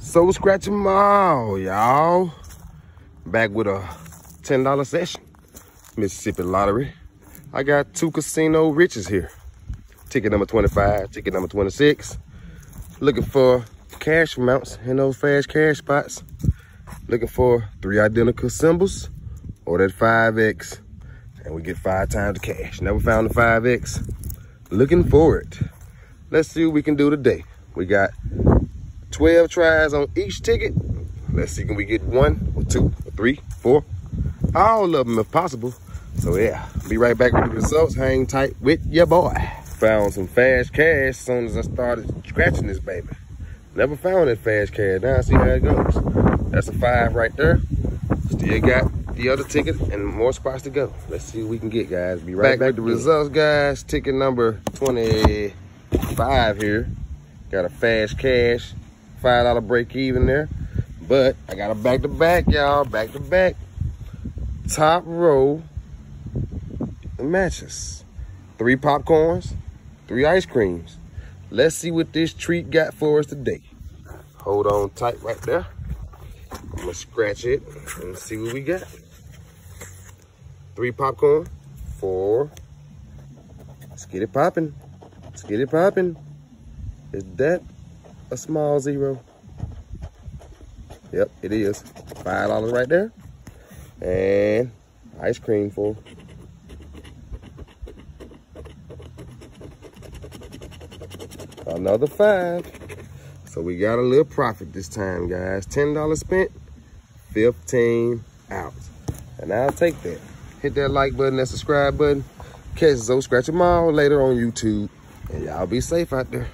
Zoe scratch them all, y'all. Back with a $10 session. Mississippi Lottery. I got two casino riches here. Ticket number 25, ticket number 26. Looking for cash amounts in those fast cash spots. Looking for three identical symbols or that 5X. And we get five times the cash. Never found the 5X. Looking for it. Let's see what we can do today. We got 12 tries on each ticket. Let's see, can we get one, or two, or three, four? All of them if possible. So yeah, be right back with the results. Hang tight with your boy. Found some fast cash as soon as I started scratching this baby. Never found that fast cash. Now see how it goes. That's a five right there. Still got the other ticket and more spots to go. Let's see what we can get, guys. Be right back, back with the results, guys. Ticket number 25 here. Got a fast cash five dollar break even there. But I got a back to back, y'all, back to back. Top row matches. Three popcorns, three ice creams. Let's see what this treat got for us today. Hold on tight right there. I'm gonna scratch it and see what we got. Three popcorn, four. Let's get it popping. Let's get it popping. Is that a small zero. Yep, it is. Five dollars right there. And ice cream for another five. So we got a little profit this time, guys. $10 spent, 15 out. And I'll take that. Hit that like button, that subscribe button. Catch Zoe Scratch them all later on YouTube. And y'all be safe out there.